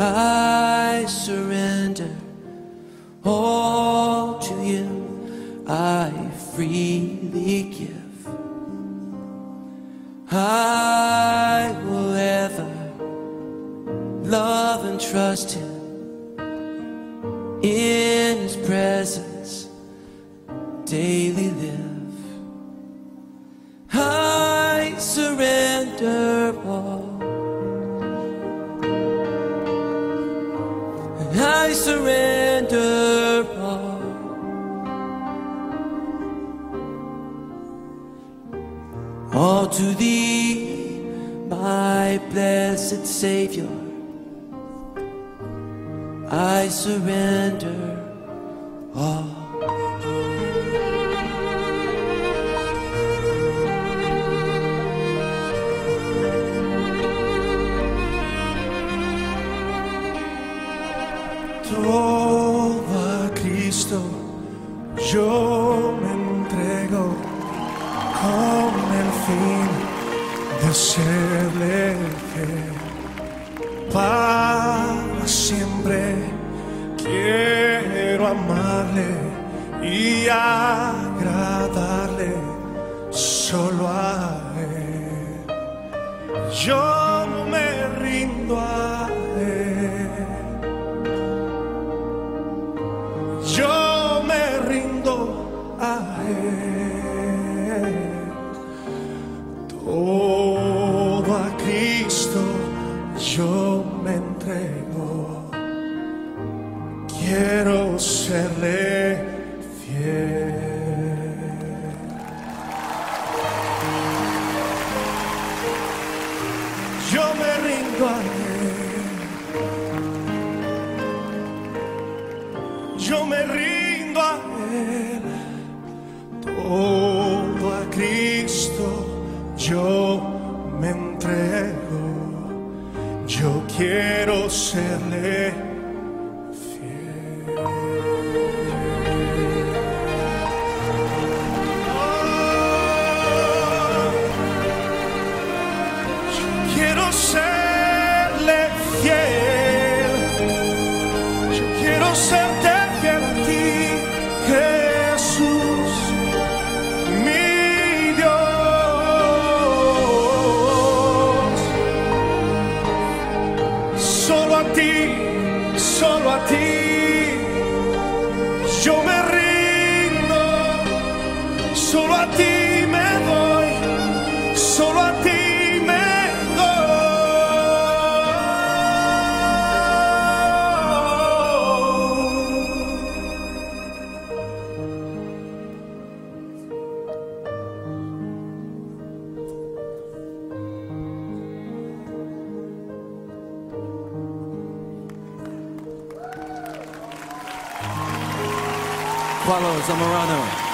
I surrender all to you. I freely give. I will ever love and trust Him in His presence daily live. I surrender all. All to thee, my blessed Savior. I surrender all. Todo Cristo yo me entrego fin de serle fiel. Para siempre quiero amarle y agradarle solo a él. Yo me rindo a yo me entrego. Quiero serle fiel. Yo me rindo a Él. yo me rindo a Él, todo a Cristo yo me quiero serle ti, solo a ti, yo me rindo, solo a ti Follow Zamorano.